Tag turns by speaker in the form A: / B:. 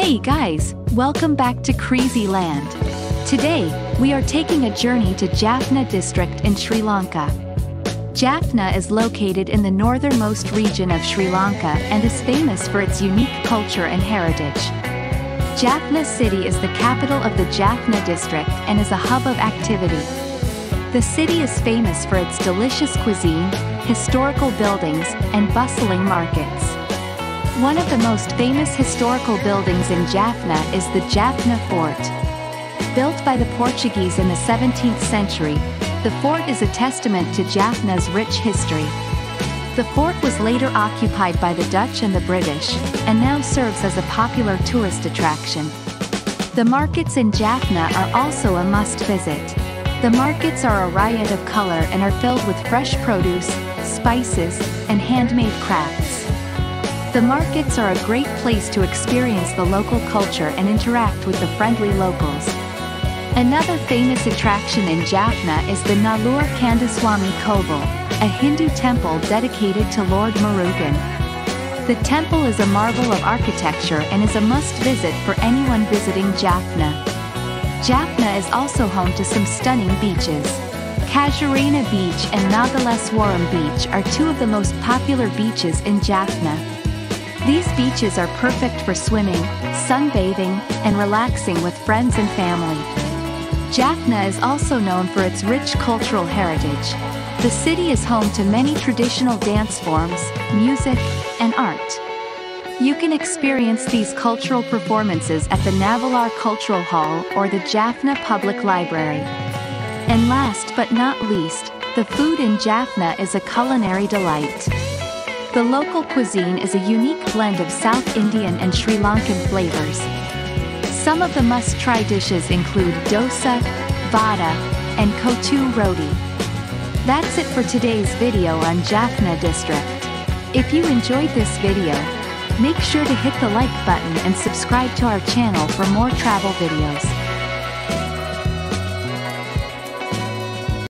A: Hey guys, welcome back to CreazyLand. Today, we are taking a journey to Jaffna district in Sri Lanka. Jaffna is located in the northernmost region of Sri Lanka and is famous for its unique culture and heritage. Jaffna city is the capital of the Jaffna district and is a hub of activity. The city is famous for its delicious cuisine, historical buildings, and bustling markets. One of the most famous historical buildings in Jaffna is the Jaffna Fort. Built by the Portuguese in the 17th century, the fort is a testament to Jaffna's rich history. The fort was later occupied by the Dutch and the British, and now serves as a popular tourist attraction. The markets in Jaffna are also a must visit. The markets are a riot of color and are filled with fresh produce, spices, and handmade crafts. The markets are a great place to experience the local culture and interact with the friendly locals. Another famous attraction in Jaffna is the Nallur Kandaswamy Kovil, a Hindu temple dedicated to Lord Murugan. The temple is a marvel of architecture and is a must-visit for anyone visiting Jaffna. Jaffna is also home to some stunning beaches. Casuarina Beach and Nagaleswaram Beach are two of the most popular beaches in Jaffna. These beaches are perfect for swimming, sunbathing, and relaxing with friends and family. Jaffna is also known for its rich cultural heritage. The city is home to many traditional dance forms, music, and art. You can experience these cultural performances at the Navalar Cultural Hall or the Jaffna Public Library. And last but not least, the food in Jaffna is a culinary delight. The local cuisine is a unique blend of South Indian and Sri Lankan flavors. Some of the must-try dishes include dosa, vada, and kottu roti. That's it for today's video on Jaffna district. If you enjoyed this video, make sure to hit the like button and subscribe to our channel for more travel videos.